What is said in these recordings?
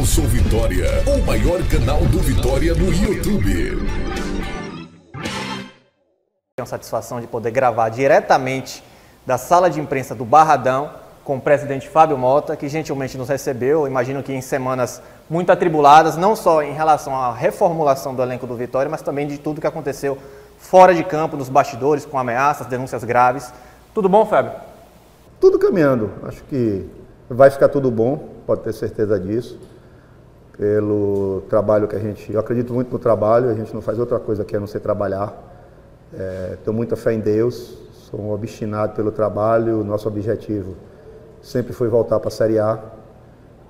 Nelson Vitória, o maior canal do Vitória no YouTube. Tenho a satisfação de poder gravar diretamente da sala de imprensa do Barradão com o presidente Fábio Mota, que gentilmente nos recebeu, imagino que em semanas muito atribuladas, não só em relação à reformulação do elenco do Vitória, mas também de tudo que aconteceu fora de campo, nos bastidores, com ameaças, denúncias graves. Tudo bom, Fábio? Tudo caminhando. Acho que vai ficar tudo bom, pode ter certeza disso. Pelo trabalho que a gente. Eu acredito muito no trabalho, a gente não faz outra coisa que a não ser trabalhar. É, tenho muita fé em Deus, sou obstinado pelo trabalho. Nosso objetivo sempre foi voltar para a Série A.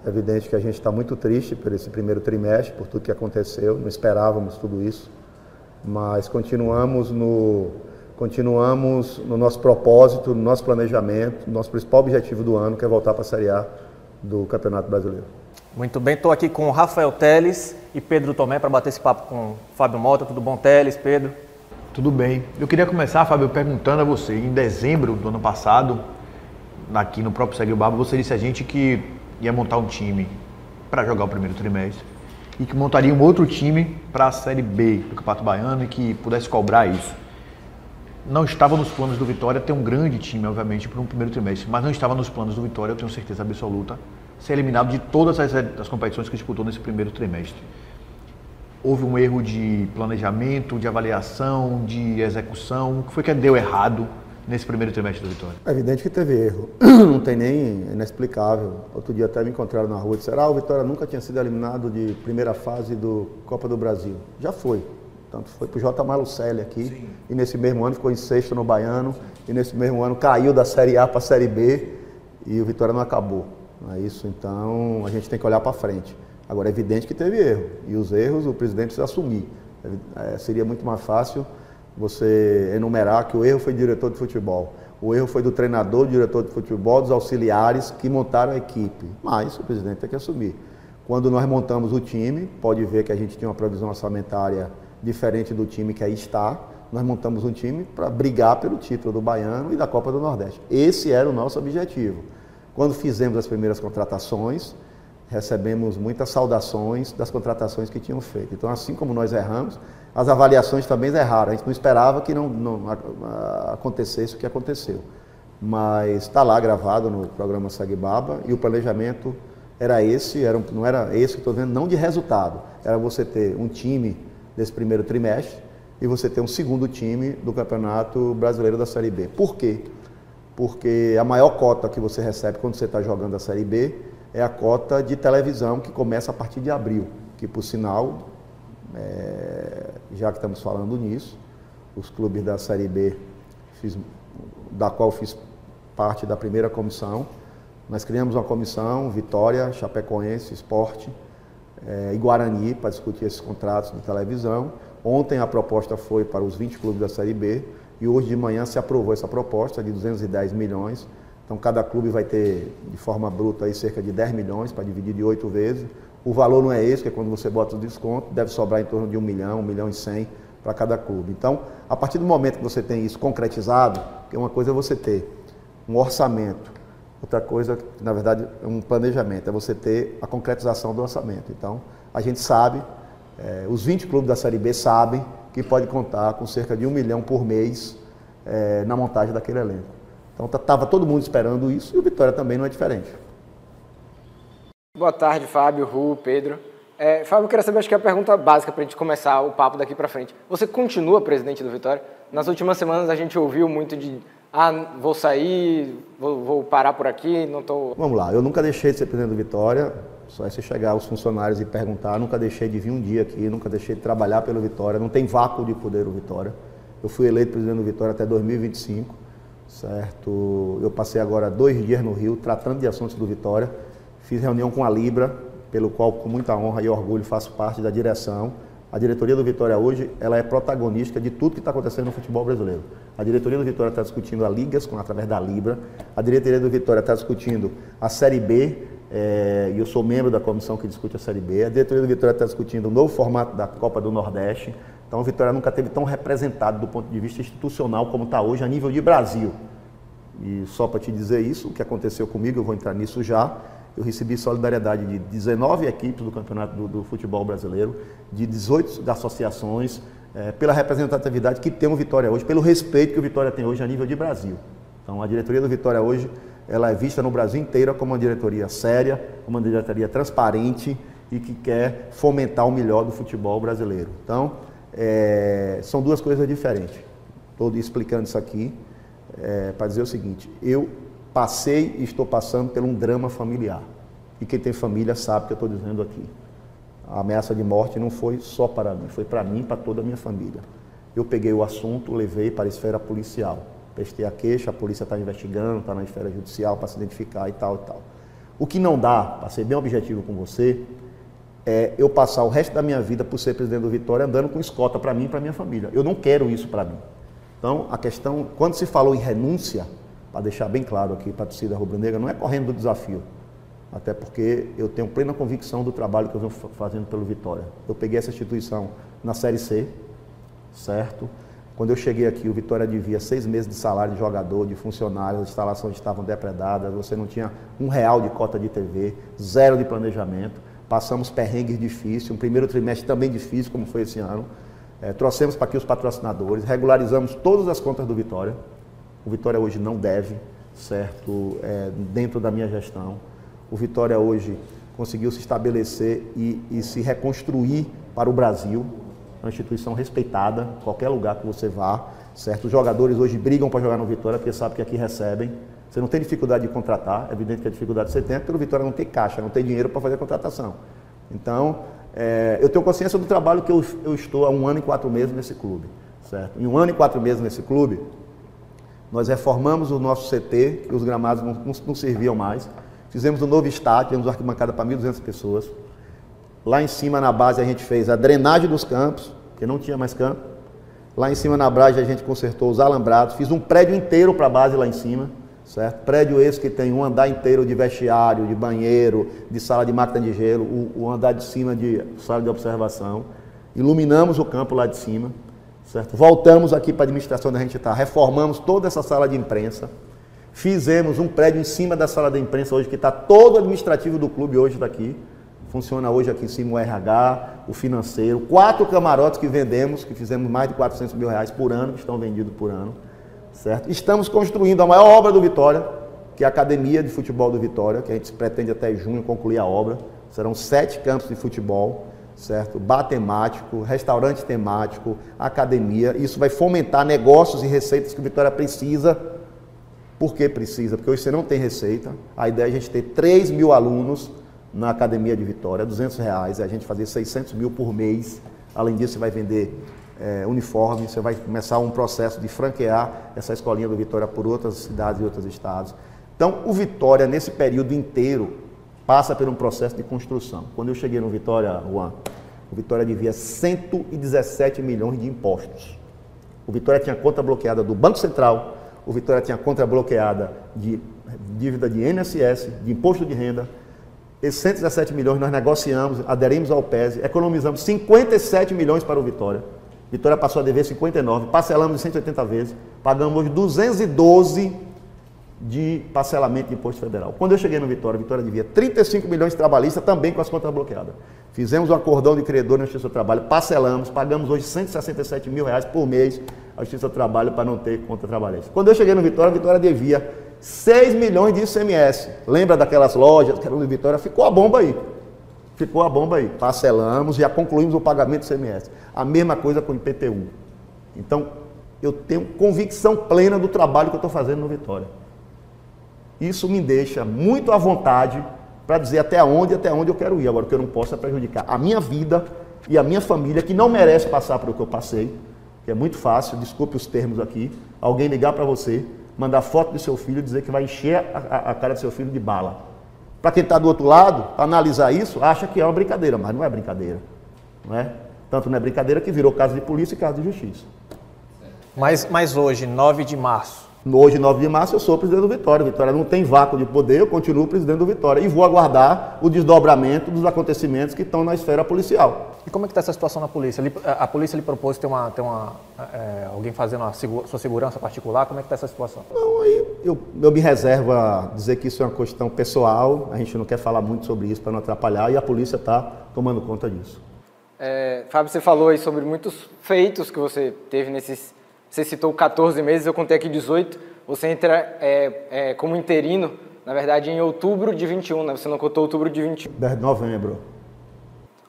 É evidente que a gente está muito triste por esse primeiro trimestre, por tudo que aconteceu, não esperávamos tudo isso, mas continuamos no, continuamos no nosso propósito, no nosso planejamento, no nosso principal objetivo do ano, que é voltar para a Série A do Campeonato Brasileiro. Muito bem, estou aqui com o Rafael Teles e Pedro Tomé para bater esse papo com o Fábio Mota. Tudo bom, Teles, Pedro? Tudo bem. Eu queria começar, Fábio, perguntando a você, em dezembro do ano passado, aqui no próprio Segue o Barba, você disse a gente que ia montar um time para jogar o primeiro trimestre e que montaria um outro time para a Série B do Campeonato Baiano e que pudesse cobrar isso não estava nos planos do Vitória ter um grande time, obviamente, para um primeiro trimestre, mas não estava nos planos do Vitória, eu tenho certeza absoluta, ser eliminado de todas as, as competições que disputou nesse primeiro trimestre. Houve um erro de planejamento, de avaliação, de execução. O que foi que deu errado nesse primeiro trimestre do Vitória? É evidente que teve erro. Não tem nem inexplicável. Outro dia até me encontraram na rua e disseram: ah, o Vitória nunca tinha sido eliminado de primeira fase do Copa do Brasil. Já foi. Tanto foi para o J. Malucelli aqui. Sim. E nesse mesmo ano ficou em sexto no Baiano. E nesse mesmo ano caiu da Série A para a Série B. E o Vitória não acabou. Não é isso? Então a gente tem que olhar para frente. Agora é evidente que teve erro. E os erros o presidente precisa assumir. É, seria muito mais fácil você enumerar que o erro foi do diretor de futebol. O erro foi do treinador, do diretor de futebol, dos auxiliares que montaram a equipe. Mas o presidente tem que assumir. Quando nós montamos o time, pode ver que a gente tinha uma previsão orçamentária diferente do time que aí está. Nós montamos um time para brigar pelo título do Baiano e da Copa do Nordeste. Esse era o nosso objetivo. Quando fizemos as primeiras contratações, recebemos muitas saudações das contratações que tinham feito. Então, assim como nós erramos, as avaliações também erraram. A gente não esperava que não, não acontecesse o que aconteceu. Mas está lá gravado no programa Sagbaba e o planejamento era esse, era, não era esse que estou vendo, não de resultado. Era você ter um time desse primeiro trimestre e você ter um segundo time do Campeonato Brasileiro da Série B. Por quê? Porque a maior cota que você recebe quando você está jogando a Série B é a cota de televisão que começa a partir de abril, que por sinal, é, já que estamos falando nisso, os clubes da Série B, fiz, da qual fiz parte da primeira comissão, nós criamos uma comissão, Vitória, Chapecoense, Esporte, é, e Guarani para discutir esses contratos de televisão. Ontem a proposta foi para os 20 clubes da Série B e hoje de manhã se aprovou essa proposta de 210 milhões. Então cada clube vai ter de forma bruta aí cerca de 10 milhões para dividir de oito vezes. O valor não é esse, que é quando você bota o desconto, deve sobrar em torno de 1 milhão, 1 milhão e 100 para cada clube. Então, a partir do momento que você tem isso concretizado, que uma coisa é você ter um orçamento Outra coisa, na verdade, é um planejamento, é você ter a concretização do orçamento. Então, a gente sabe, é, os 20 clubes da Série B sabem que pode contar com cerca de um milhão por mês é, na montagem daquele elenco. Então, estava todo mundo esperando isso e o Vitória também não é diferente. Boa tarde, Fábio, Ru, Pedro. É, Fábio, eu queria saber, acho que é a pergunta básica para a gente começar o papo daqui para frente. Você continua presidente do Vitória? Nas últimas semanas a gente ouviu muito de ah, vou sair, vou, vou parar por aqui, não estou... Vamos lá, eu nunca deixei de ser presidente do Vitória, só é você chegar aos funcionários e perguntar, nunca deixei de vir um dia aqui, nunca deixei de trabalhar pelo Vitória, não tem vácuo de poder o Vitória. Eu fui eleito presidente do Vitória até 2025, certo? Eu passei agora dois dias no Rio tratando de assuntos do Vitória, fiz reunião com a Libra, pelo qual com muita honra e orgulho faço parte da direção, a diretoria do Vitória hoje ela é protagonista de tudo que está acontecendo no futebol brasileiro. A diretoria do Vitória está discutindo a ligas com, através da Libra. A diretoria do Vitória está discutindo a Série B, é, e eu sou membro da comissão que discute a Série B. A diretoria do Vitória está discutindo o novo formato da Copa do Nordeste. Então, o Vitória nunca teve tão representado do ponto de vista institucional como está hoje, a nível de Brasil. E só para te dizer isso, o que aconteceu comigo, eu vou entrar nisso já, eu recebi solidariedade de 19 equipes do Campeonato do, do Futebol Brasileiro, de 18 associações, é, pela representatividade que tem o Vitória hoje, pelo respeito que o Vitória tem hoje a nível de Brasil. Então, a diretoria do Vitória hoje, ela é vista no Brasil inteiro como uma diretoria séria, uma diretoria transparente e que quer fomentar o melhor do futebol brasileiro. Então, é, são duas coisas diferentes. Estou explicando isso aqui é, para dizer o seguinte: eu passei e estou passando por um drama familiar. E quem tem família sabe o que eu estou dizendo aqui. A ameaça de morte não foi só para mim, foi para mim e para toda a minha família. Eu peguei o assunto, levei para a esfera policial. Prestei a queixa, a polícia está investigando, está na esfera judicial para se identificar e tal e tal. O que não dá, para ser bem objetivo com você, é eu passar o resto da minha vida por ser presidente do Vitória andando com escota para mim e para minha família. Eu não quero isso para mim. Então, a questão, quando se falou em renúncia, para deixar bem claro aqui para a torcida rubro-negra, não é correndo do desafio. Até porque eu tenho plena convicção do trabalho que eu venho fazendo pelo Vitória. Eu peguei essa instituição na Série C, certo? Quando eu cheguei aqui, o Vitória devia seis meses de salário de jogador, de funcionário, as instalações estavam depredadas, você não tinha um real de cota de TV, zero de planejamento. Passamos perrengues difíceis, um primeiro trimestre também difícil, como foi esse ano. É, trouxemos para aqui os patrocinadores, regularizamos todas as contas do Vitória. O Vitória hoje não deve, certo? É, dentro da minha gestão. O Vitória hoje conseguiu se estabelecer e, e se reconstruir para o Brasil. É uma instituição respeitada, qualquer lugar que você vá, certo? Os jogadores hoje brigam para jogar no Vitória porque sabem que aqui recebem. Você não tem dificuldade de contratar, é evidente que a dificuldade você tem porque o Vitória não tem caixa, não tem dinheiro para fazer a contratação. Então, é, eu tenho consciência do trabalho que eu, eu, estou há um ano e quatro meses nesse clube. Certo? Em um ano e quatro meses nesse clube, nós reformamos o nosso CT, que os gramados não, não, não serviam mais. Fizemos um novo estádio, temos arquibancada para 1.200 pessoas. Lá em cima, na base, a gente fez a drenagem dos campos, porque não tinha mais campo. Lá em cima, na base, a gente consertou os alambrados. Fiz um prédio inteiro para a base lá em cima. Certo? Prédio esse que tem um andar inteiro de vestiário, de banheiro, de sala de máquina de gelo, o, o andar de cima de sala de observação. Iluminamos o campo lá de cima, certo? Voltamos aqui para a administração da gente está, reformamos toda essa sala de imprensa. Fizemos um prédio em cima da sala da imprensa hoje, que está todo administrativo do clube hoje daqui. Funciona hoje aqui em cima o RH, o financeiro, quatro camarotes que vendemos, que fizemos mais de 400 mil reais por ano, que estão vendidos por ano. Certo? Estamos construindo a maior obra do Vitória, que é a Academia de Futebol do Vitória, que a gente pretende até junho concluir a obra. Serão sete campos de futebol, certo? Bar temático, restaurante temático, academia. Isso vai fomentar negócios e receitas que o Vitória precisa. Por que precisa? Porque hoje você não tem receita. A ideia é a gente ter 3 mil alunos na Academia de Vitória, 200 reais, a gente fazer 600 mil por mês. Além disso, você vai vender é, uniforme, você vai começar um processo de franquear essa escolinha do Vitória por outras cidades e outros estados. Então, o Vitória, nesse período inteiro, passa por um processo de construção. Quando eu cheguei no Vitória, Juan, o Vitória devia 117 milhões de impostos. O Vitória tinha conta bloqueada do Banco Central, o Vitória tinha conta bloqueada de dívida de INSS, de imposto de renda. Esses 117 milhões nós negociamos, aderimos ao PES, economizamos 57 milhões para o Vitória. Vitória passou a dever 59, parcelamos de 180 vezes, pagamos hoje 212 de parcelamento de imposto federal. Quando eu cheguei no Vitória, Vitória devia 35 milhões de trabalhistas também com as contas bloqueadas. Fizemos um acordão de credor na Justiça do Trabalho, parcelamos, pagamos hoje 167 mil reais por mês à Justiça do Trabalho para não ter conta trabalhista. Quando eu cheguei no Vitória, Vitória devia 6 milhões de ICMS. Lembra daquelas lojas que eram de Vitória? Ficou a bomba aí. Ficou a bomba aí. Parcelamos, já concluímos o pagamento do ICMS. A mesma coisa com o IPTU. Então, eu tenho convicção plena do trabalho que eu estou fazendo no Vitória. Isso me deixa muito à vontade para dizer até onde, até onde eu quero ir. Agora, o que eu não posso é prejudicar a minha vida e a minha família, que não merece passar por o que eu passei, que é muito fácil, desculpe os termos aqui, alguém ligar para você, mandar foto do seu filho dizer que vai encher a, a cara do seu filho de bala. Para quem está do outro lado, analisar isso, acha que é uma brincadeira, mas não é brincadeira. Não é? Tanto não é brincadeira que virou caso de polícia e caso de justiça. Mas, mas hoje, 9 de março, Hoje, 9 de março, eu sou presidente do Vitória. Vitória não tem vácuo de poder, eu continuo presidente do Vitória. E vou aguardar o desdobramento dos acontecimentos que estão na esfera policial. E como é que está essa situação na polícia? A polícia lhe propôs ter, uma, ter uma, é, alguém fazendo a sua segurança particular? Como é que está essa situação? Não, aí eu, eu me reservo a dizer que isso é uma questão pessoal, a gente não quer falar muito sobre isso para não atrapalhar e a polícia está tomando conta disso. É, Fábio, você falou aí sobre muitos feitos que você teve nesses você citou 14 meses, eu contei aqui 18. Você entra é, é, como interino, na verdade, em outubro de 21, né? Você não contou outubro de 21. 10 de novembro.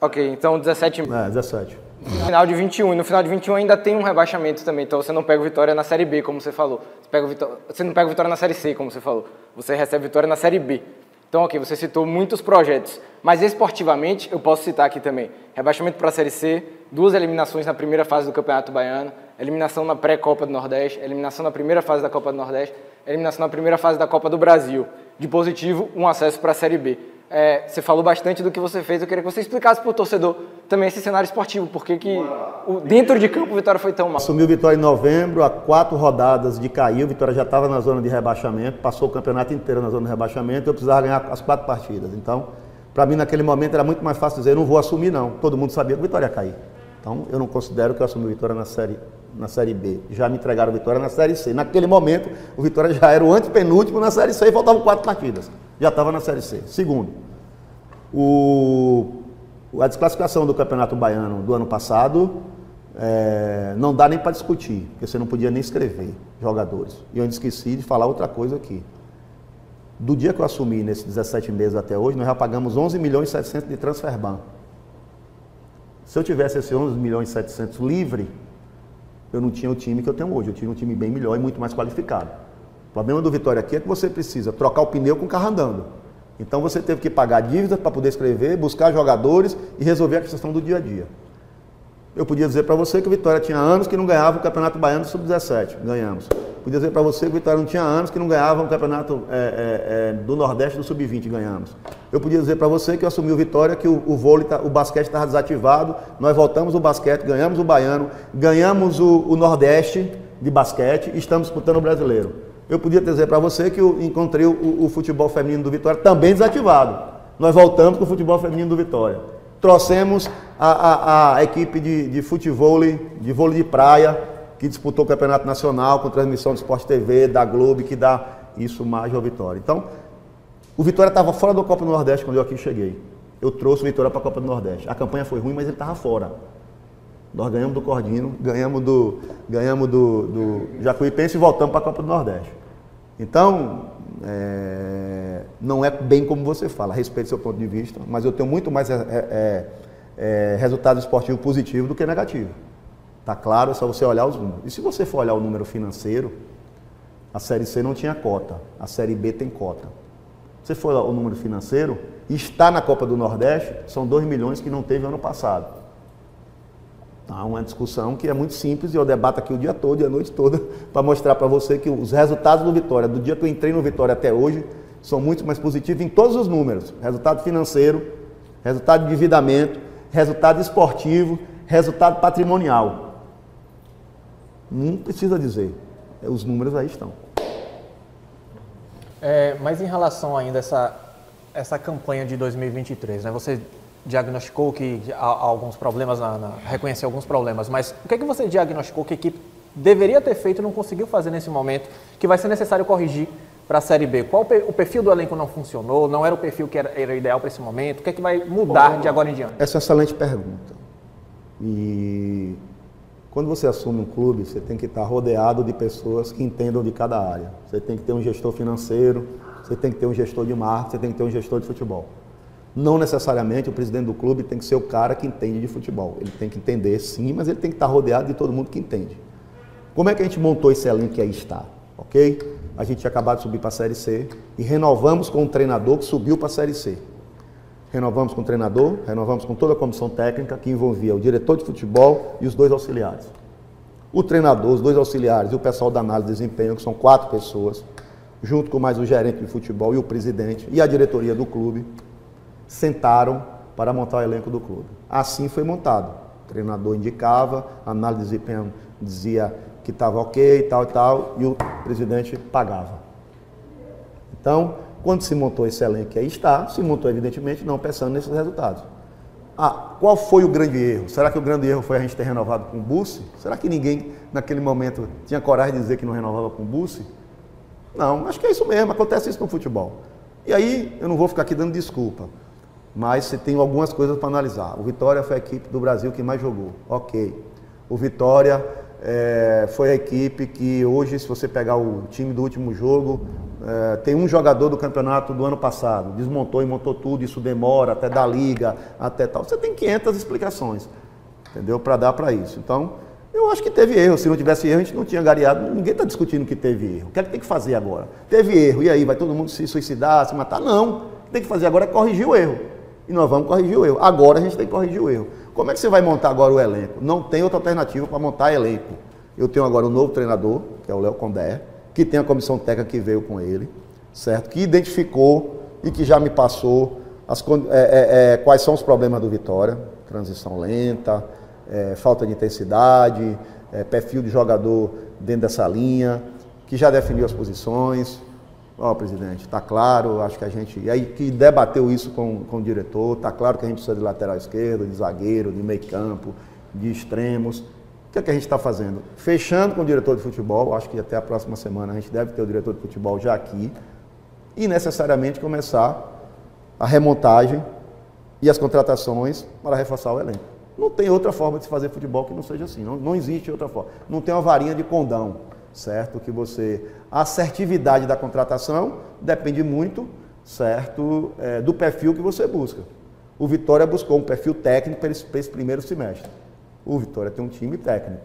Ok, então 17 meses. É, 17. No final de 21. E no final de 21 ainda tem um rebaixamento também. Então você não pega Vitória na Série B, como você falou. Você, pega Vitória... você não pega Vitória na Série C, como você falou. Você recebe Vitória na Série B. Então, ok, você citou muitos projetos, mas esportivamente eu posso citar aqui também: rebaixamento para a Série C, duas eliminações na primeira fase do Campeonato Baiano, eliminação na pré-Copa do Nordeste, eliminação na primeira fase da Copa do Nordeste, eliminação na primeira fase da Copa do Brasil. De positivo, um acesso para a Série B. É, você falou bastante do que você fez, eu queria que você explicasse para o torcedor também esse cenário esportivo, por que, o, dentro de campo o Vitória foi tão mal. Assumiu o Vitória em novembro, a quatro rodadas de cair, o Vitória já estava na zona de rebaixamento, passou o campeonato inteiro na zona de rebaixamento, eu precisava ganhar as quatro partidas. Então, para mim naquele momento era muito mais fácil dizer, não vou assumir não, todo mundo sabia que o Vitória ia cair. Então, eu não considero que eu assumi o Vitória na série, na série B. Já me entregaram Vitória na Série C. Naquele momento, o Vitória já era o antepenúltimo na Série C e faltavam quatro partidas. Já estava na Série C. Segundo, o, a desclassificação do Campeonato Baiano do ano passado é, não dá nem para discutir, porque você não podia nem escrever jogadores. E eu esqueci de falar outra coisa aqui. Do dia que eu assumi, nesses 17 meses até hoje, nós já pagamos 11 milhões e 700 de transfer ban. Se eu tivesse esse 11 milhões e 700 livre, eu não tinha o time que eu tenho hoje. Eu tinha um time bem melhor e muito mais qualificado. O problema do Vitória aqui é que você precisa trocar o pneu com o carro andando. Então você teve que pagar dívidas para poder escrever, buscar jogadores e resolver a questão do dia a dia. Eu podia dizer para você que o Vitória tinha anos que não ganhava o Campeonato Baiano Sub-17. Ganhamos. Podia dizer para você que o Vitória não tinha anos que não ganhava o Campeonato é, é, é, do Nordeste do Sub-20. Ganhamos. Eu podia dizer para você que eu assumi o Vitória que o, o vôlei, tá, o basquete estava desativado. Nós voltamos o basquete, ganhamos o Baiano, ganhamos o, o Nordeste de basquete e estamos disputando o Brasileiro. Eu podia dizer para você que eu encontrei o, o, futebol feminino do Vitória também desativado. Nós voltamos com o futebol feminino do Vitória. Trouxemos a, a, a equipe de, de futebol, de vôlei de praia, que disputou o Campeonato Nacional com transmissão do Esporte TV, da Globo, que dá isso mais ao Vitória. Então, o Vitória estava fora da Copa do Nordeste quando eu aqui cheguei. Eu trouxe o Vitória para a Copa do Nordeste. A campanha foi ruim, mas ele estava fora. Nós ganhamos do Cordino, ganhamos do, ganhamos do, do Jacuipense e voltamos para a Copa do Nordeste. Então, é, não é bem como você fala, respeito seu ponto de vista, mas eu tenho muito mais é, é, é, resultado esportivo positivo do que negativo. Tá claro, é só você olhar os números. E se você for olhar o número financeiro, a Série C não tinha cota, a Série B tem cota. Se você for o número financeiro, está na Copa do Nordeste, são 2 milhões que não teve ano passado. Tá? Uma discussão que é muito simples e eu debato aqui o dia todo e a noite toda para mostrar para você que os resultados do Vitória, do dia que eu entrei no Vitória até hoje, são muito mais positivos em todos os números. Resultado financeiro, resultado de endividamento, resultado esportivo, resultado patrimonial. Não precisa dizer. Os números aí estão. É, mas em relação ainda a essa, essa campanha de 2023, né? Você diagnosticou que há alguns problemas, na, na, reconheceu alguns problemas, mas o que, é que você diagnosticou que a equipe deveria ter feito e não conseguiu fazer nesse momento, que vai ser necessário corrigir para a Série B? Qual o perfil do elenco não funcionou? Não era o perfil que era, era ideal para esse momento? O que é que vai mudar Bom, de agora em diante? Essa é uma excelente pergunta. E quando você assume um clube, você tem que estar rodeado de pessoas que entendam de cada área. Você tem que ter um gestor financeiro, você tem que ter um gestor de marketing, você tem que ter um gestor de futebol. Não necessariamente o presidente do clube tem que ser o cara que entende de futebol. Ele tem que entender sim, mas ele tem que estar rodeado de todo mundo que entende. Como é que a gente montou esse elenco que aí está? Ok? A gente tinha acabado de subir para a Série C e renovamos com um treinador que subiu para a Série C. Renovamos com o treinador, renovamos com toda a comissão técnica que envolvia o diretor de futebol e os dois auxiliares. O treinador, os dois auxiliares e o pessoal da análise de desempenho, que são quatro pessoas, junto com mais o gerente de futebol e o presidente e a diretoria do clube, sentaram para montar o elenco do clube. Assim foi montado. O treinador indicava, a análise de desempenho dizia que estava ok e tal e tal, e o presidente pagava. Então, quando se montou esse elenco que aí está, se montou evidentemente não pensando nesses resultados. Ah, qual foi o grande erro? Será que o grande erro foi a gente ter renovado com o Bussi? Será que ninguém naquele momento tinha coragem de dizer que não renovava com o Bussi? Não, acho que é isso mesmo, acontece isso no futebol. E aí, eu não vou ficar aqui dando desculpa, mas você tem algumas coisas para analisar. O Vitória foi a equipe do Brasil que mais jogou, ok. O Vitória é, foi a equipe que hoje, se você pegar o time do último jogo, é, tem um jogador do campeonato do ano passado, desmontou e montou tudo, isso demora até da liga, até tal. Você tem 500 explicações, entendeu? Para dar para isso. Então, eu acho que teve erro. Se não tivesse erro, a gente não tinha gareado. Ninguém está discutindo que teve erro. O que é que tem que fazer agora? Teve erro, e aí? Vai todo mundo se suicidar, se matar? Não. O que tem que fazer agora é corrigir o erro. E nós vamos corrigir o erro. Agora a gente tem que corrigir o erro. Como é que você vai montar agora o elenco? Não tem outra alternativa para montar elenco. Eu tenho agora um novo treinador, que é o Léo Condé, que tem a comissão técnica que veio com ele, certo? Que identificou e que já me passou as, é, é, é, quais são os problemas do Vitória. Transição lenta, é, falta de intensidade, é, perfil de jogador dentro dessa linha, que já definiu as posições. Ó, oh, presidente, está claro, acho que a gente. E aí que debateu isso com, com o diretor, está claro que a gente precisa de lateral esquerdo, de zagueiro, de meio campo, de extremos. O que é que a gente está fazendo? Fechando com o diretor de futebol, acho que até a próxima semana a gente deve ter o diretor de futebol já aqui, e necessariamente começar a remontagem e as contratações para reforçar o elenco. Não tem outra forma de se fazer futebol que não seja assim. Não, não existe outra forma. Não tem uma varinha de condão, certo? Que você. A assertividade da contratação depende muito, certo, é, do perfil que você busca. O Vitória buscou um perfil técnico para esse, para esse primeiro semestre. O Vitória tem um time técnico.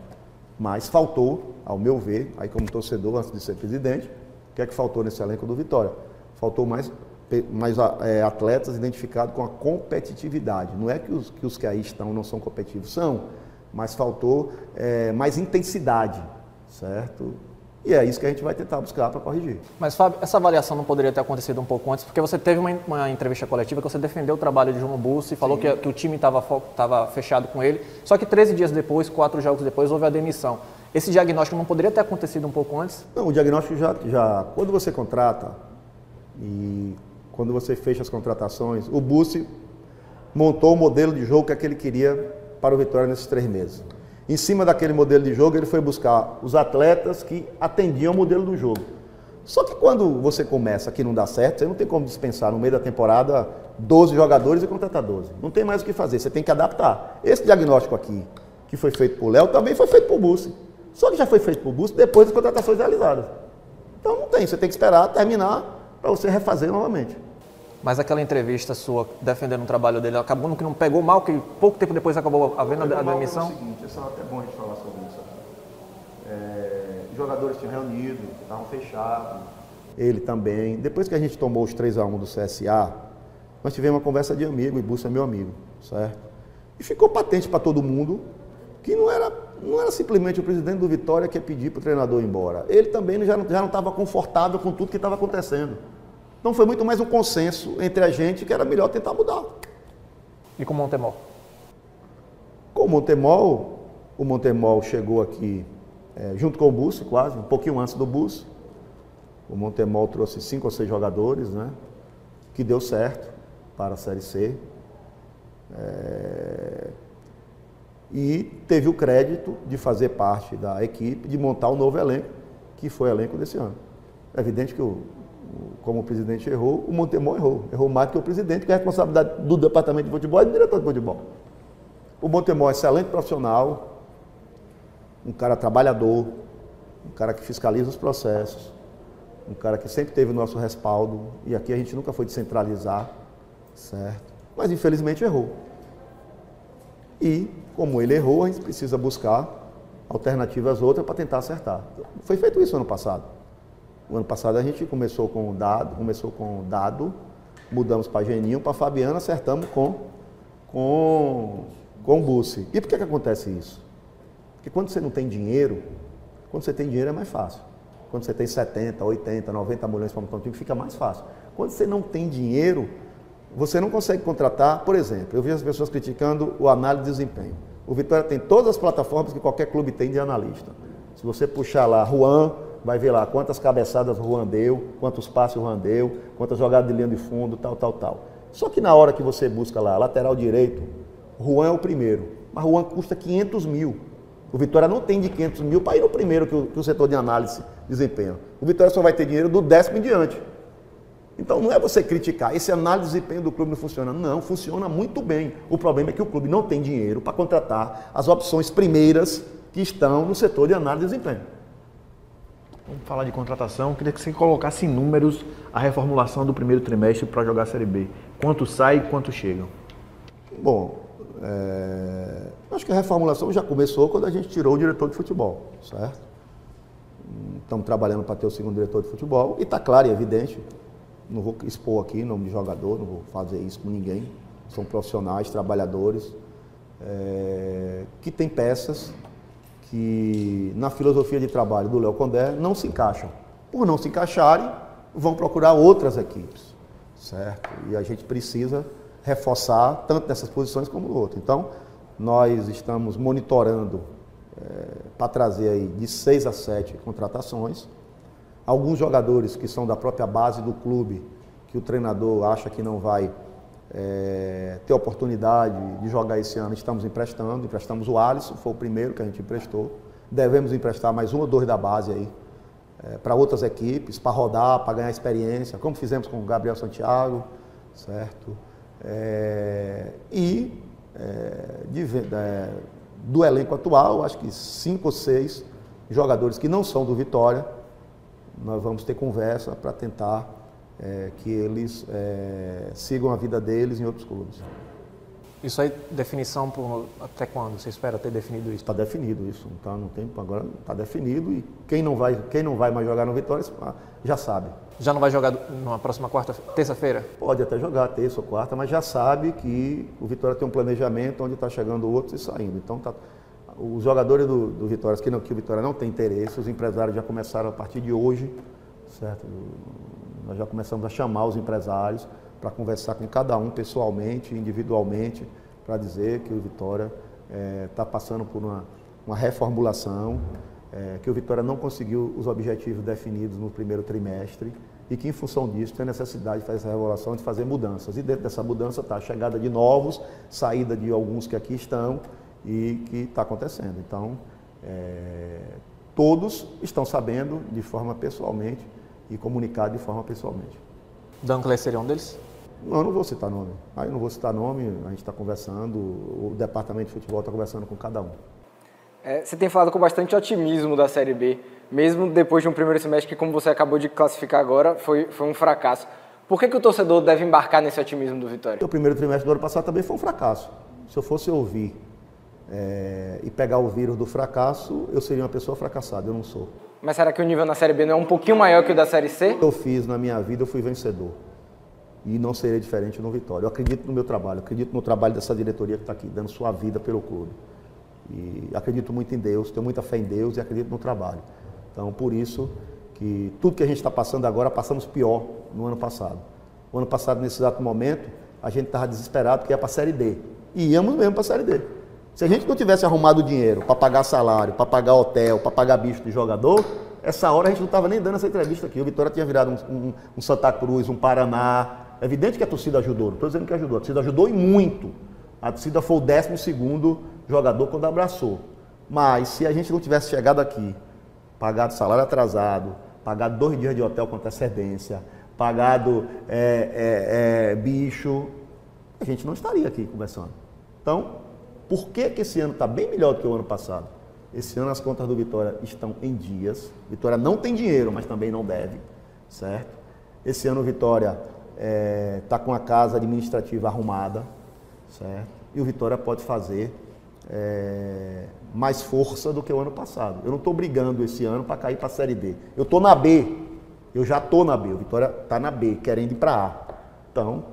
Mas faltou, ao meu ver, aí como torcedor, antes de ser presidente, o que é que faltou nesse elenco do Vitória? Faltou mais mais é, atletas identificados com a competitividade. Não é que os, que os que aí estão não são competitivos, são, mas faltou é, mais intensidade, certo? E é isso que a gente vai tentar buscar para corrigir. Mas, Fábio, essa avaliação não poderia ter acontecido um pouco antes, porque você teve uma, uma entrevista coletiva que você defendeu o trabalho de João Bussi falou que, que, o time estava fechado com ele, só que 13 dias depois, quatro jogos depois, houve a demissão. Esse diagnóstico não poderia ter acontecido um pouco antes? Não, o diagnóstico já, já quando você contrata e quando você fecha as contratações, o Bussi montou o modelo de jogo que ele queria para o Vitória nesses três meses. Em cima daquele modelo de jogo, ele foi buscar os atletas que atendiam o modelo do jogo. Só que quando você começa que não dá certo, você não tem como dispensar no meio da temporada 12 jogadores e contratar 12. Não tem mais o que fazer, você tem que adaptar. Esse diagnóstico aqui, que foi feito por Léo, também foi feito por Bussi. Só que já foi feito por Bussi depois das contratações realizadas. Então não tem, você tem que esperar terminar para você refazer novamente. Mas aquela entrevista sua defendendo o trabalho dele, acabou no que não pegou mal, que pouco tempo depois acabou havendo a, a demissão? É o seguinte, isso é até bom a gente falar sobre isso. É, os jogadores tinham reunido, estavam fechados. Ele também. Depois que a gente tomou os 3 a 1 do CSA, nós tivemos uma conversa de amigo, e Bussa é meu amigo, certo? E ficou patente para todo mundo que não era, não era simplesmente o presidente do Vitória que ia pedir para o treinador ir embora. Ele também já não estava confortável com tudo que estava acontecendo. Então foi muito mais um consenso entre a gente que era melhor tentar mudar. E com o Montemol? Com o Montemol, o Montemol chegou aqui é, junto com o Bus, quase, um pouquinho antes do Bus. O Montemol trouxe cinco ou seis jogadores, né? Que deu certo para a Série C. É, e teve o crédito de fazer parte da equipe, de montar o um novo elenco, que foi o elenco desse ano. É evidente que o como o presidente errou, o Montemor errou. Errou mais que o presidente, que é a responsabilidade do departamento de futebol e do diretor de futebol. O Montemor é excelente profissional, um cara trabalhador, um cara que fiscaliza os processos, um cara que sempre teve o nosso respaldo, e aqui a gente nunca foi descentralizar, certo? Mas infelizmente errou. E, como ele errou, a gente precisa buscar alternativas outras para tentar acertar. Foi feito isso ano passado. O ano passado a gente começou com o dado, começou com dado, mudamos para Geninho, para Fabiana, acertamos com com com Bussi. E por que, que acontece isso? Porque quando você não tem dinheiro, quando você tem dinheiro é mais fácil. Quando você tem 70, 80, 90 milhões para um time, fica mais fácil. Quando você não tem dinheiro, você não consegue contratar, por exemplo, eu vi as pessoas criticando o análise de desempenho. O Vitória tem todas as plataformas que qualquer clube tem de analista Se você puxar lá Juan, vai ver lá quantas cabeçadas o Juan deu, quantos passes o Juan deu, quantas jogadas de linha de fundo, tal, tal, tal. Só que na hora que você busca lá, lateral direito, Juan é o primeiro, mas Juan custa 500 mil. O Vitória não tem de 500 mil para ir no primeiro que o, que o setor de análise desempenha. O Vitória só vai ter dinheiro do décimo em diante. Então não é você criticar, esse análise de desempenho do clube não funciona. Não, funciona muito bem. O problema é que o clube não tem dinheiro para contratar as opções primeiras que estão no setor de análise de desempenho. Vamos falar de contratação. Queria que você colocasse em números a reformulação do primeiro trimestre para jogar a Série B. Quanto sai e quanto chegam? Bom, é... acho que a reformulação já começou quando a gente tirou o diretor de futebol, certo? Estamos trabalhando para ter o segundo diretor de futebol e está claro e evidente. Não vou expor aqui nome de jogador, não vou fazer isso com ninguém. São profissionais, trabalhadores, é... que têm peças que na filosofia de trabalho do Léo Condé não se encaixam. Por não se encaixarem, vão procurar outras equipes, certo? E a gente precisa reforçar tanto nessas posições como no outro. Então, nós estamos monitorando é, para trazer aí de seis a sete contratações. Alguns jogadores que são da própria base do clube, que o treinador acha que não vai é, ter oportunidade de jogar esse ano, estamos emprestando. Emprestamos o Alisson, foi o primeiro que a gente emprestou. Devemos emprestar mais um ou dois da base aí é, para outras equipes, para rodar, para ganhar experiência, como fizemos com o Gabriel Santiago, certo? É, e é, de, é, do elenco atual, acho que cinco ou seis jogadores que não são do Vitória, nós vamos ter conversa para tentar é, que eles é, sigam a vida deles em outros clubes. Isso aí, definição por, até quando? Você espera ter definido isso? Está definido isso, tá no tempo agora está definido e quem não vai, quem não vai mais jogar no Vitória já sabe. Já não vai jogar na próxima quarta, terça-feira? Pode até jogar terça ou quarta, mas já sabe que o Vitória tem um planejamento onde está chegando outros e saindo. Então tá, os jogadores do, do Vitória que, não, que o Vitória não tem interesse, os empresários já começaram a partir de hoje, certo? Nós já começamos a chamar os empresários para conversar com cada um pessoalmente, individualmente, para dizer que o Vitória está eh, é, passando por uma, uma reformulação, é, que o Vitória não conseguiu os objetivos definidos no primeiro trimestre e que, em função disso, tem necessidade de fazer essa regulação, de fazer mudanças. E dentro dessa mudança está a chegada de novos, saída de alguns que aqui estão e que está acontecendo. Então, é, todos estão sabendo de forma pessoalmente e comunicado de forma pessoalmente. Dunkley seria um deles? Não, eu não vou citar nome. Aí não vou citar nome, a gente está conversando, o departamento de futebol está conversando com cada um. É, você tem falado com bastante otimismo da Série B, mesmo depois de um primeiro semestre que, como você acabou de classificar agora, foi, foi um fracasso. Por que, que o torcedor deve embarcar nesse otimismo do Vitória? O primeiro trimestre do ano passado também foi um fracasso. Se eu fosse ouvir é, e pegar o vírus do fracasso, eu seria uma pessoa fracassada, eu não sou. Mas será que o nível na Série B não é um pouquinho maior que o da Série C? Eu fiz na minha vida, eu fui vencedor. E não serei diferente no Vitória. Eu acredito no meu trabalho, acredito no trabalho dessa diretoria que está aqui, dando sua vida pelo clube. E acredito muito em Deus, tenho muita fé em Deus e acredito no trabalho. Então, por isso que tudo que a gente está passando agora, passamos pior no ano passado. O ano passado, nesse exato momento, a gente estava desesperado porque ia para a Série D. E íamos mesmo para a Série D. Se a gente não tivesse arrumado dinheiro para pagar salário, para pagar hotel, para pagar bicho de jogador, essa hora a gente não estava nem dando essa entrevista aqui. O Vitória tinha virado um, um, um Santa Cruz, um Paraná. É evidente que a torcida ajudou, não estou dizendo que ajudou, a torcida ajudou e muito. A torcida foi o 12 jogador quando abraçou. Mas se a gente não tivesse chegado aqui, pagado salário atrasado, pagado dois dias de hotel com antecedência, pagado é, é, é, bicho, a gente não estaria aqui conversando. Então, por que, que esse ano está bem melhor do que o ano passado? Esse ano as contas do Vitória estão em dias. Vitória não tem dinheiro, mas também não deve, certo? Esse ano o Vitória está é, tá com a casa administrativa arrumada, certo? E o Vitória pode fazer é, mais força do que o ano passado. Eu não estou brigando esse ano para cair para a Série D. Eu estou na B. Eu já estou na B. O Vitória está na B, querendo ir para A. Então,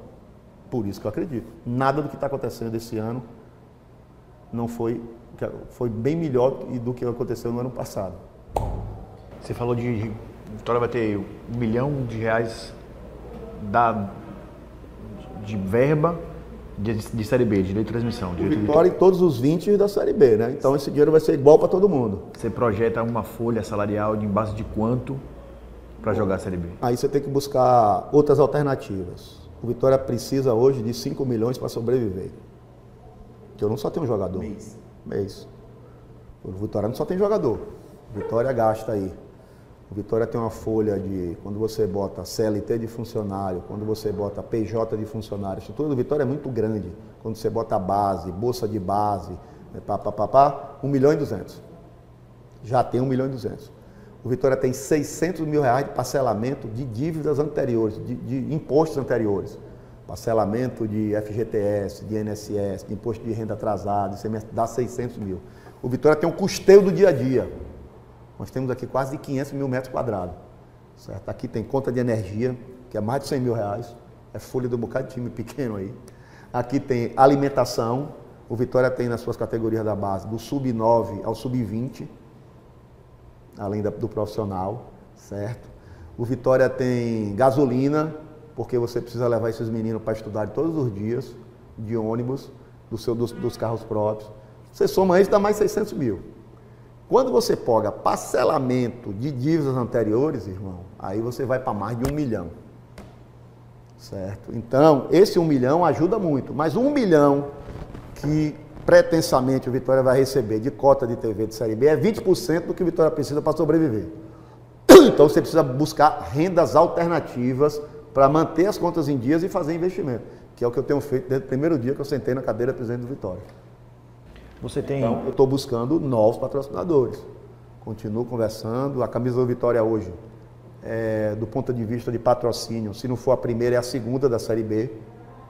por isso que eu acredito. Nada do que está acontecendo esse ano não foi, foi bem melhor do que aconteceu no ano passado. Você falou de, de Vitória vai ter um milhão de reais da, de verba De, de Série B, direito de transmissão. Direito de... Vitória em todos os 20 da Série B, né? Então esse dinheiro vai ser igual para todo mundo. Você projeta uma folha salarial de em base de quanto para jogar a Série B? Aí você tem que buscar outras alternativas. O Vitória precisa hoje de 5 milhões para sobreviver. Porque eu não só tenho um jogador. Mês. Mês. O Vitória não só tem jogador. O Vitória gasta aí. O Vitória tem uma folha de, quando você bota CLT de funcionário, quando você bota PJ de funcionário, a estrutura do Vitória é muito grande. Quando você bota base, bolsa de base, né, pá, pá, pá, pá, 1 milhão e 200. Já tem 1 milhão e 200. O Vitória tem 600 mil reais de parcelamento de dívidas anteriores, de, de impostos anteriores. Parcelamento de FGTS, de INSS, de imposto de renda atrasado, dá 600 mil. O Vitória tem um custeio do dia a dia. Nós temos aqui quase de 500 mil metros quadrados. Certo? Aqui tem conta de energia, que é mais de 100 mil reais. É folha do bocado de time pequeno aí. Aqui tem alimentação. O Vitória tem nas suas categorias da base, do sub-9 ao sub-20 além da, do profissional, certo? O Vitória tem gasolina, porque você precisa levar esses meninos para estudar todos os dias, de ônibus, do seu, dos, dos carros próprios. Você soma isso, dá mais 600 mil. Quando você paga parcelamento de dívidas anteriores, irmão, aí você vai para mais de um milhão. Certo? Então, esse um milhão ajuda muito, mas um milhão que pretensamente o Vitória vai receber de cota de TV de Série B é 20% do que o Vitória precisa para sobreviver. Então você precisa buscar rendas alternativas para manter as contas em dias e fazer investimento, que é o que eu tenho feito desde o primeiro dia que eu sentei na cadeira presidente do Vitória. Você tem. Então, eu estou buscando novos patrocinadores. Continuo conversando. A camisa do Vitória hoje, é, do ponto de vista de patrocínio, se não for a primeira, é a segunda da Série B,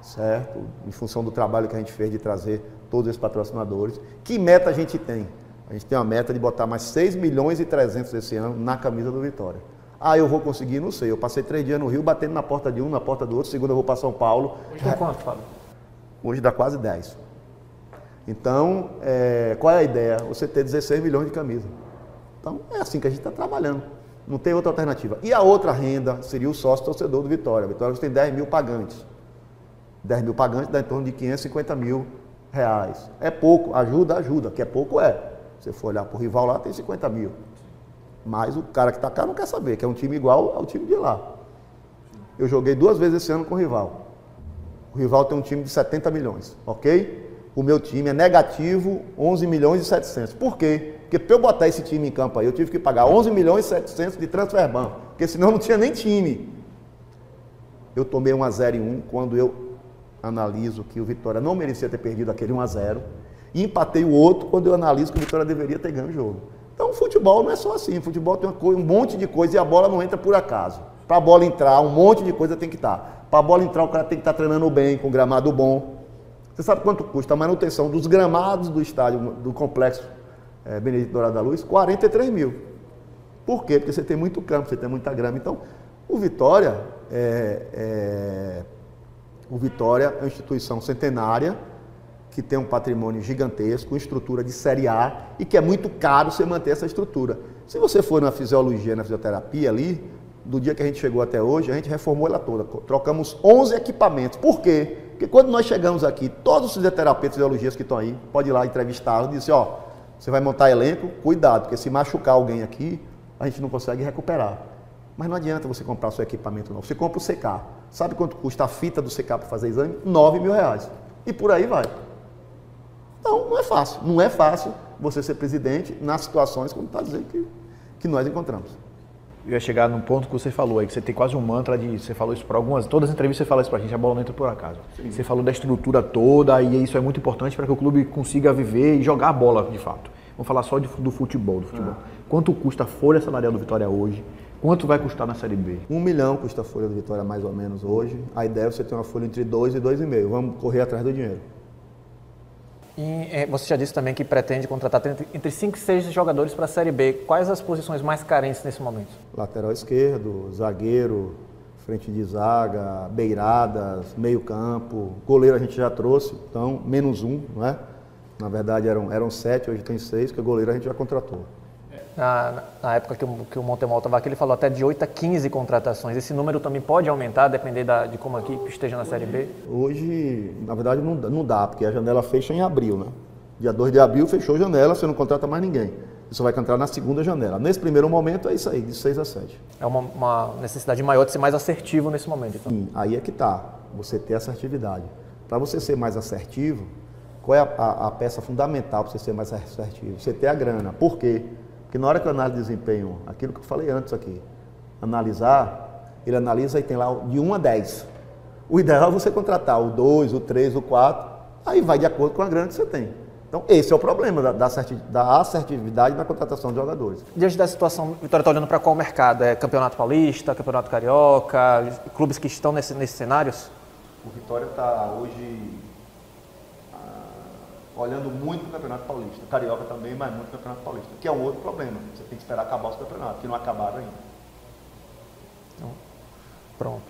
certo? Em função do trabalho que a gente fez de trazer todos esses patrocinadores. Que meta a gente tem? A gente tem uma meta de botar mais 6 milhões e 300 esse ano na camisa do Vitória. Ah, eu vou conseguir? Não sei. Eu passei três dias no Rio, batendo na porta de um, na porta do outro. Segunda eu vou para São Paulo. Hoje dá quanto, Fábio? Hoje dá quase 10. Então, é, qual é a ideia? Você ter 16 milhões de camisa. Então, é assim que a gente está trabalhando. Não tem outra alternativa. E a outra renda seria o sócio torcedor do Vitória. A Vitória tem 10 mil pagantes. 10 mil pagantes dá em torno de 550 mil reais. É pouco, ajuda, ajuda, que é pouco é. Se você for olhar para o rival lá, tem 50 mil. Mas o cara que está cá não quer saber, que é um time igual ao time de lá. Eu joguei duas vezes esse ano com o rival. O rival tem um time de 70 milhões, ok? O meu time é negativo 11 milhões e 700. Por quê? Porque para eu botar esse time em campo aí, eu tive que pagar 11 milhões e 700 de transfer ban, porque senão não tinha nem time. Eu tomei 1 a 0 em 1 quando eu analiso que o Vitória não merecia ter perdido aquele 1 a 0 e empatei o outro quando eu analiso que o Vitória deveria ter ganho o jogo. Então, futebol não é só assim. Futebol tem coisa, um monte de coisa e a bola não entra por acaso. Para a bola entrar, um monte de coisa tem que estar. Para a bola entrar, o cara tem que estar treinando bem, com gramado bom. Você sabe quanto custa a manutenção dos gramados do estádio, do complexo é, Benedito Dourado da Luz? 43 mil. Por quê? Porque você tem muito campo, você tem muita grama. Então, o Vitória é, é o Vitória é uma instituição centenária, que tem um patrimônio gigantesco, estrutura de Série A e que é muito caro você manter essa estrutura. Se você for na fisiologia, na fisioterapia ali, do dia que a gente chegou até hoje, a gente reformou ela toda. Trocamos 11 equipamentos. Por quê? Porque quando nós chegamos aqui, todos os fisioterapeutas e fisiologistas que estão aí, pode ir lá entrevistá-los, disse, ó, você vai montar elenco, cuidado, porque se machucar alguém aqui, a gente não consegue recuperar. Mas não adianta você comprar seu equipamento novo. Você compra o CK. Sabe quanto custa a fita do CK para fazer exame? 9 mil reais. E por aí vai. Então, não é fácil. Não é fácil você ser presidente nas situações como está dizendo que, que nós encontramos. Eu ia chegar num ponto que você falou aí, que você tem quase um mantra de. Você falou isso para algumas. Todas as entrevistas você fala isso para a gente, a bola não entra por acaso. Sim. Você falou da estrutura toda e isso é muito importante para que o clube consiga viver e jogar a bola de fato. Vamos falar só de, do futebol. Do futebol. Ah. Quanto custa a folha salarial do Vitória hoje? Quanto vai custar na Série B? Um milhão custa a folha do Vitória mais ou menos hoje. A ideia é você ter uma folha entre dois e dois e meio. Vamos correr atrás do dinheiro. E é, você já disse também que pretende contratar entre 5 e 6 jogadores para a Série B. Quais as posições mais carentes nesse momento? Lateral esquerdo, zagueiro, frente de zaga, beiradas, meio campo. Goleiro a gente já trouxe, então menos um, não é? Na verdade eram, eram sete, hoje tem seis, que o goleiro a gente já contratou. Na, na época que o, que o Montemol estava aqui, ele falou até de 8 a 15 contratações. Esse número também pode aumentar, depender da, de como a equipe esteja na Série B? Hoje, na verdade, não, não dá, porque a janela fecha em abril, né? Dia 2 de abril fechou a janela, você não contrata mais ninguém. Você vai entrar na segunda janela. Nesse primeiro momento é isso aí, de 6 a 7. É uma, uma, necessidade maior de ser mais assertivo nesse momento. Então. Sim, aí é que está, você ter assertividade. Para você ser mais assertivo, qual é a, a, a peça fundamental para você ser mais assertivo? Você ter a grana. Por quê? Porque na hora que eu analiso desempenho, aquilo que eu falei antes aqui, analisar, ele analisa e tem lá de 1 a 10. O ideal é você contratar o 2, o 3, o 4, aí vai de acordo com a grana que você tem. Então, esse é o problema da, da assertividade na contratação de jogadores. Diante da situação, Vitória está olhando para qual mercado? É Campeonato Paulista, Campeonato Carioca, clubes que estão nesse, nesses cenários? O Vitória está hoje olhando muito o Campeonato Paulista. Carioca também, mas muito o Campeonato Paulista, que é um outro problema. Você tem que esperar acabar os campeonatos, que não acabaram ainda. Então, pronto.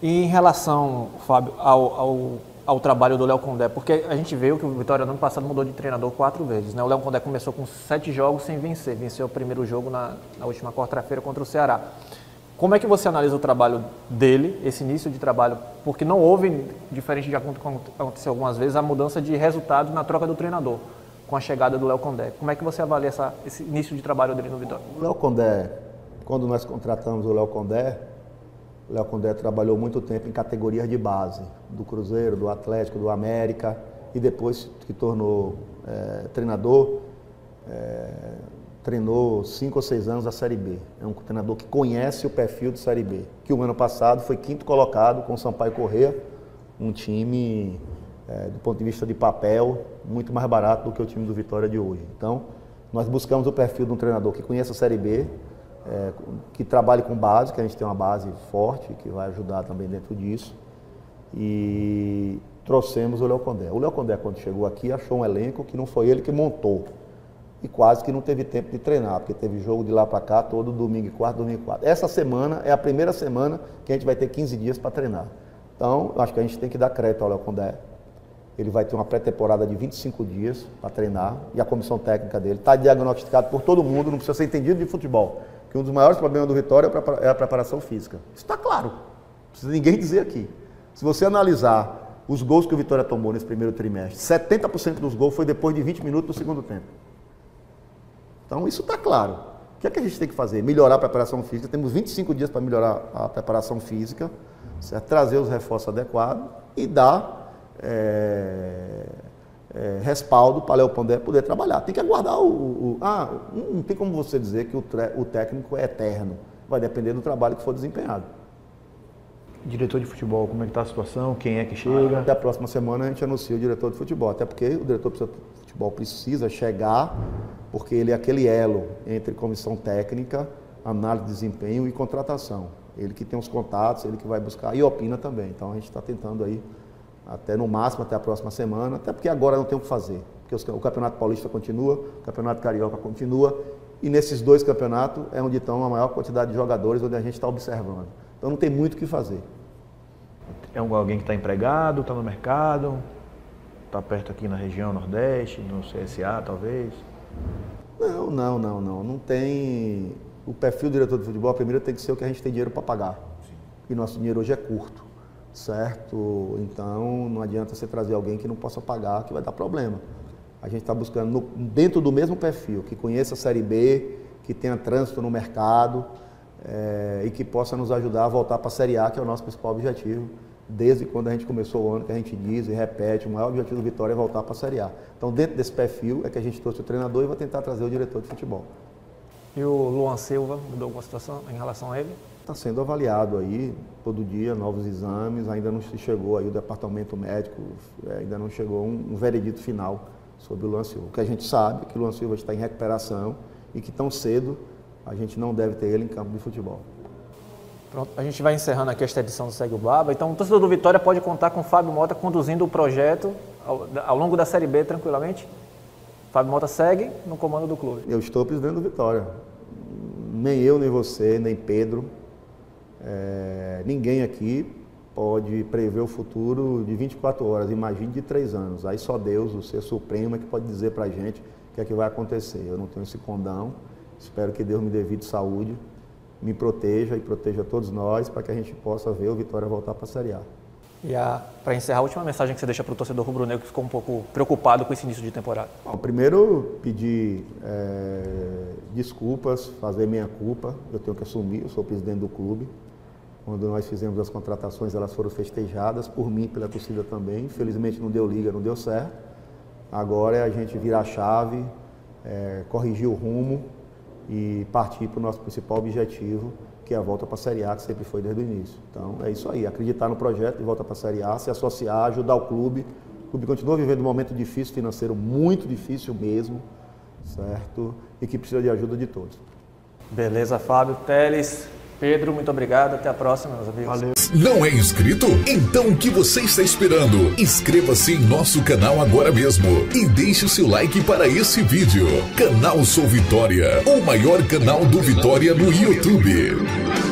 E em relação, Fábio, ao, ao ao trabalho do Léo Condé, porque a gente viu que o Vitória no ano passado mudou de treinador quatro vezes. Né? O Léo Condé começou com sete jogos sem vencer, venceu o primeiro jogo na, na última quarta-feira contra o Ceará. Como é que você analisa o trabalho dele, esse início de trabalho? Porque não houve, diferente de aconteceu algumas vezes, a mudança de resultados na troca do treinador, com a chegada do Léo Condé. Como é que você avalia essa, esse início de trabalho dele no Vitória? O Léo Condé, quando nós contratamos o Léo Condé, o Léo Condé trabalhou muito tempo em categorias de base, do Cruzeiro, do Atlético, do América, e depois que tornou é, treinador, é, treinou cinco ou seis anos a Série B. É um treinador que conhece o perfil de Série B, que o ano passado foi quinto colocado com o Sampaio Corrêa, um time, é, do ponto de vista de papel, muito mais barato do que o time do Vitória de hoje. Então, nós buscamos o perfil de um treinador que conheça a Série B, é, que trabalhe com base, que a gente tem uma base forte, que vai ajudar também dentro disso. E trouxemos o Léo Condé. O Léo Condé, quando chegou aqui, achou um elenco que não foi ele que montou. E quase que não teve tempo de treinar, porque teve jogo de lá para cá todo domingo e quarto, domingo e quarto. Essa semana é a primeira semana que a gente vai ter 15 dias para treinar. Então, acho que a gente tem que dar crédito ao Léo Condé. Ele vai ter uma pré-temporada de 25 dias para treinar e a comissão técnica dele está diagnosticado por todo mundo, não precisa ser entendido de futebol que um dos maiores problemas do Vitória é, é a preparação física. Isso está claro. Não precisa ninguém dizer aqui. Se você analisar os gols que o Vitória tomou nesse primeiro trimestre, 70% dos gols foi depois de 20 minutos do segundo tempo. Então isso está claro. O que é que a gente tem que fazer? Melhorar a preparação física. Temos 25 dias para melhorar a preparação física, certo? trazer os reforços adequados e dar é, é, respaldo para Léo Pondé poder trabalhar. Tem que aguardar o. o ah, não tem como você dizer que o, o técnico é eterno. Vai depender do trabalho que for desempenhado. Diretor de futebol, como é que está a situação? Quem é que chega? Até a próxima semana a gente anuncia o diretor de futebol. Até porque o diretor de futebol precisa chegar, porque ele é aquele elo entre comissão técnica, análise de desempenho e contratação. Ele que tem os contatos, ele que vai buscar e opina também. Então a gente está tentando aí até no máximo até a próxima semana, até porque agora não tem o que fazer. Porque o Campeonato Paulista continua, o Campeonato Carioca continua, e nesses dois campeonatos é onde estão a maior quantidade de jogadores, onde a gente está observando. Então não tem muito o que fazer. É alguém que está empregado, está no mercado, está perto aqui na região Nordeste, no CSA talvez? Não, não, não, não. Não tem. O perfil do diretor de futebol, primeiro tem que ser o que a gente tem dinheiro para pagar. Sim. E nosso dinheiro hoje é curto certo? Então não adianta você trazer alguém que não possa pagar, que vai dar problema. A gente está buscando no, dentro do mesmo perfil, que conheça a Série B, que tenha trânsito no mercado é, e que possa nos ajudar a voltar para a Série A, que é o nosso principal objetivo, desde quando a gente começou o ano, que a gente diz e repete, o maior objetivo do Vitória é voltar para a Série A. Então, dentro desse perfil é que a gente trouxe o treinador e vai tentar trazer o diretor de futebol. E o Luan Silva mudou alguma situação em relação a ele? Está sendo avaliado aí, todo dia, novos exames, ainda não se chegou aí o departamento médico, é, ainda não chegou um, um veredito final sobre o Luan Silva. O que a gente sabe é que o Luan Silva está em recuperação e que tão cedo a gente não deve ter ele em campo de futebol. Pronto, a gente vai encerrando aqui esta edição do Segue o Baba. Então, o torcedor do Vitória pode contar com o Fábio Mota conduzindo o projeto ao, ao longo da Série B tranquilamente? Fábio Mota segue no comando do clube. Eu estou presidente do Vitória. Nem eu, nem você, nem Pedro é, ninguém aqui pode prever o futuro de 24 horas, imagine de três anos. Aí só Deus, o ser supremo, é que pode dizer para a gente o que é que vai acontecer. Eu não tenho esse condão, Espero que Deus me dê vida saúde, me proteja e proteja todos nós para que a gente possa ver o Vitória voltar para a Série A. E para encerrar, a última mensagem que você deixa para o torcedor rubro-negro que ficou um pouco preocupado com esse início de temporada. Bom, primeiro, pedir é, desculpas, fazer minha culpa. Eu tenho que assumir, eu sou presidente do clube. Quando nós fizemos as contratações, elas foram festejadas por mim pela torcida também. Infelizmente não deu liga, não deu certo. Agora é a gente virar a chave, é, corrigir o rumo e partir para o nosso principal objetivo, que é a volta para a Série A, que sempre foi desde o início. Então é isso aí, acreditar no projeto de volta para a Série A, se associar, ajudar o clube. O clube continua vivendo um momento difícil financeiro, muito difícil mesmo, certo? E que precisa de ajuda de todos. Beleza, Fábio. Teles, Pedro, muito obrigado. Até a próxima, meus amigos. Valeu. Não é inscrito? Então o que você está esperando? Inscreva-se em nosso canal agora mesmo e deixe o seu like para esse vídeo. Canal Sou Vitória, o maior canal do Vitória no YouTube.